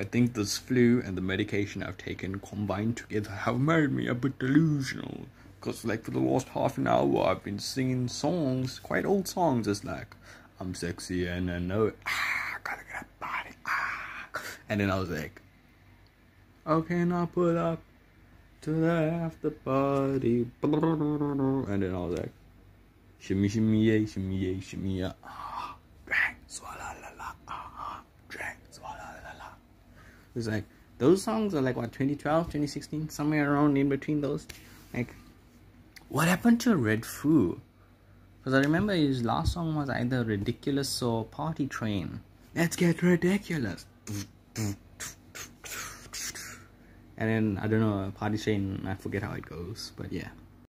I think this flu and the medication I've taken combined together have made me a bit delusional. Because, like, for the last half an hour, I've been singing songs, quite old songs. It's like, I'm sexy and I know it. Ah, gotta get a body. Ah. And then I was like, okay, now pull up to the after party. And then I was like, shimmy, shimmy, yay, shimmy, yay, shimmy, yeah. Ah, drink, swallow, It was like, those songs are like, what, 2012, 2016? Somewhere around in between those. Like, what happened to Redfoo? Because I remember his last song was either Ridiculous or Party Train. Let's get ridiculous. And then, I don't know, Party Train, I forget how it goes, but yeah.